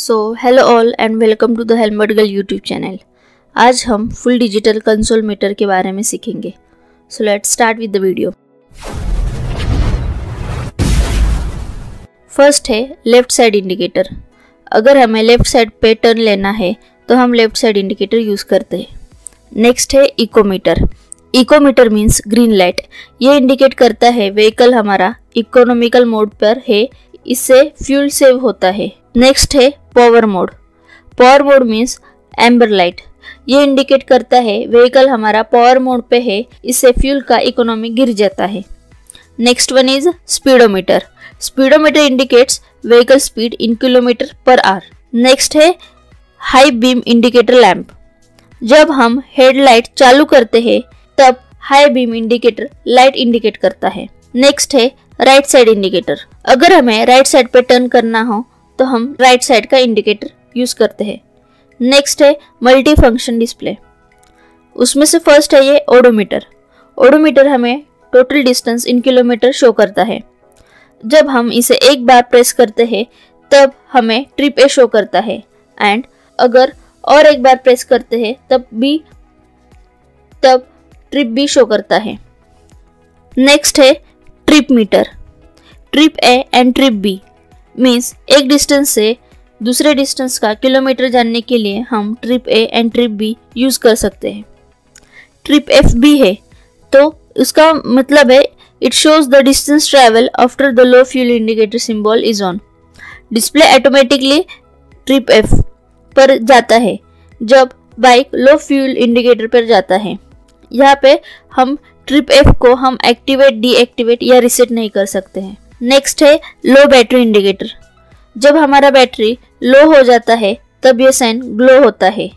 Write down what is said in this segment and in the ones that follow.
So hello all and welcome to the helmet girl YouTube channel आज हम full digital console metre के बारे में सीखेंगे। So let start with the video first है left side indicator अगर हमें लेफ़्ट साइड पे टर्न लेना है तो हम लेफ़्ट साइड इंडिकेटर यूज़ करते हैं। नेक्स्ट है ecometer ecometer means green light ये इंडिकेट करता है व्हीकल हमारा इकोनॉमिकल मोड पर है। इससे फ्यूल सेव होता है। नेक्स्ट है power mode power mode means amber light ये इंडिकेट करता है व्हीकल हमारा पावर मोड पे है, इससे फ्यूल का इकोनॉमी गिर जाता है। Next one is speedometer speedometer indicates vehicle speed in kilometre per hour next है हाई बीम इंडिकेटर लैम्प जब हम हेडलाइट चालू करते हैं, तब high beam indicator light indicate करता है। नेक्स्ट है राइट साइड इंडिकेटर अगर हमें राइट साइड पे टर्न करना हो तो हम राइट साइड का इंडिकेटर यूज़ करते हैं। नेक्स्ट है मल्टी फ़ंक्शन डिस्प्ले उसमें से फ़र्स्ट है ये ओडोमीटर ओडोमीटर हमें total distance in kilometre show करता है। जब हम इसे एक बार प्रेस करते हैं, तब हमें ट्रिप ए शो करता है। एंड अगर और एक बार प्रेस करते हैं, तब भी तब ट्रिप बी शो करता है। नेक्स्ट है trip meter trip A and trip B means एक डिस्टेंस से दूसरे डिस्टेंस का किलोमीटर जानने के लिए हम trip A and trip B use कर सकते हैं। ट्रिप एफ़ बी है तो उसका मतलब है it shows the distance travel after the low fuel indicator symbol is on display automatically trip F पर जाता है, जब बाइक लो फ्यूल इंडिकेटर पर जाता है। यहाँ पे हम ट्रिप एफ़ को हम एक्टिवेट डीएक्टिवेट या रिसेट नहीं कर सकते हैं। नेक्स्ट है लो बैटरी इंडिकेटर जब हमारा बैटरी लो हो जाता है तब यह साइन ग्लो होता है।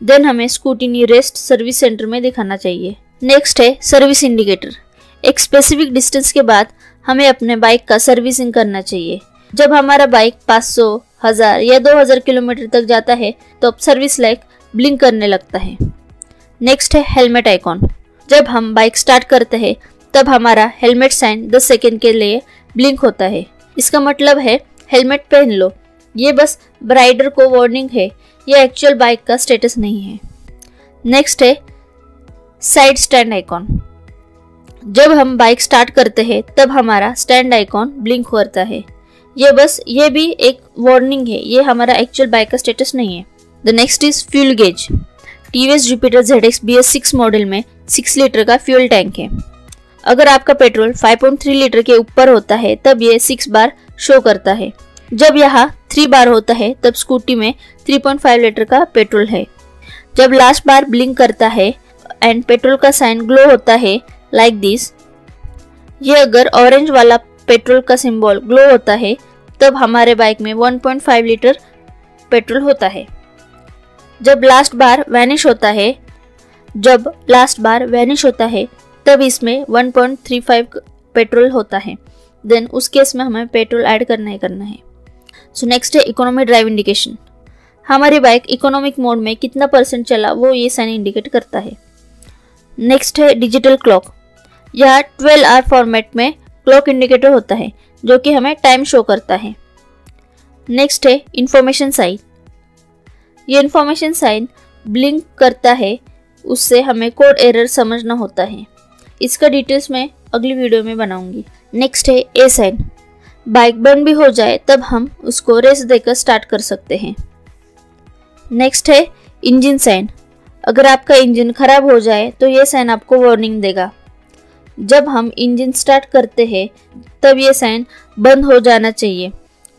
देन हमें scooty nearest service centre में दिखाना चाहिए। नेक्स्ट है सर्विस इंडिकेटर एक स्पेसिफिक डिस्टेंस के बाद हमें अपने बाइक का सर्विसिंग करना चाहिए। जब हमारा बाइक 500, हज़ार या 2000 किलोमीटर तक जाता है तो अब सर्विस लाइक ब्लिंक करने लगता है। नेक्स्ट है हेलमेट आइकॉन जब हम बाइक स्टार्ट करते हैं तब हमारा हेलमेट साइन 10 सेकेंड के लिए ब्लिंक होता है। इसका मतलब है, हेलमेट पहन लो। ये बस राइडर को वार्निंग है। ये एक्चुअल बाइक का स्टेटस नहीं है। नेक्स्ट है, साइड स्टैंड आइकॉन। जब हम बाइक स्टार्ट करते हैं, तब हमारा स्टैंड आइकॉन ब्लिंक होता है। ये बस, ये भी एक वार्निंग है। ये हमारा एक्चुअल बाइक का स्टेटस नहीं है। The next is fuel gauge. TVS Jupiter, Z X, B S six model में सिक्स लीटर का फ्यूल टैंक है। अगर आपका पेट्रोल 5.3 लीटर के ऊपर होता है, तब ये सिक्स बार शो करता है। जब यहाँ थ्री बार होता है, तब स्कूटी में 3.5 लीटर का पेट्रोल है। जब लास्ट बार ब्लिंक करता है एंड पेट्रोल का साइन ग्लो होता है लाइक दिस ये अगर ऑरेंज वाला पेट्रोल का सिंबल ग्लो होता है, तब हमारे बाइक में 1.5 लीटर पेट्रोल होता है। जब लास्ट बार वैनिश होता है, जब लास्ट बार वैनिश होता है तब इसमें 1.35 पेट्रोल होता है। देन उस केस में हमें पेट्रोल ऐड करना ही करना है। सो नेक्स्ट है इकोनॉमी ड्राइव इंडिकेशन हमारी बाइक इकोनॉमिक मोड में कितना परसेंट चला वो ये साइन इंडिकेट करता है। नेक्स्ट है डिजिटल क्लॉक यह 12 आर फॉर्मेट में क्लॉक इंडिकेटर होता है, जो कि हमें टाइम शो करता है। नेक्स्ट है इंफॉर्मेशन साइन ये इंफॉर्मेशन साइन ब्लिंक करता है, उससे हमें कोड एरर समझना होता है। इसका डिटेल्स मैं अगली वीडियो में बनाऊँगी। नेक्स्ट है ए साइन बाइक बंद भी हो जाए, तब हम उसको रेस देकर स्टार्ट कर सकते हैं। नेक्स्ट है इंजन साइन अगर आपका इंजन खराब हो जाए तो ये साइन आपको वार्निंग देगा। जब हम इंजन स्टार्ट करते हैं, तब ये साइन बंद हो जाना चाहिए।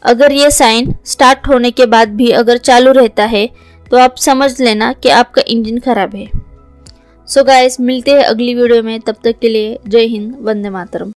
अगर ये साइन स्टार्ट होने के बाद भी अगर चालू रहता है तो आप समझ लेना कि आपका इंजन खराब है। सो गाइस मिलते हैं अगली वीडियो में, तब तक के लिए जय हिंद, वंदे मातरम।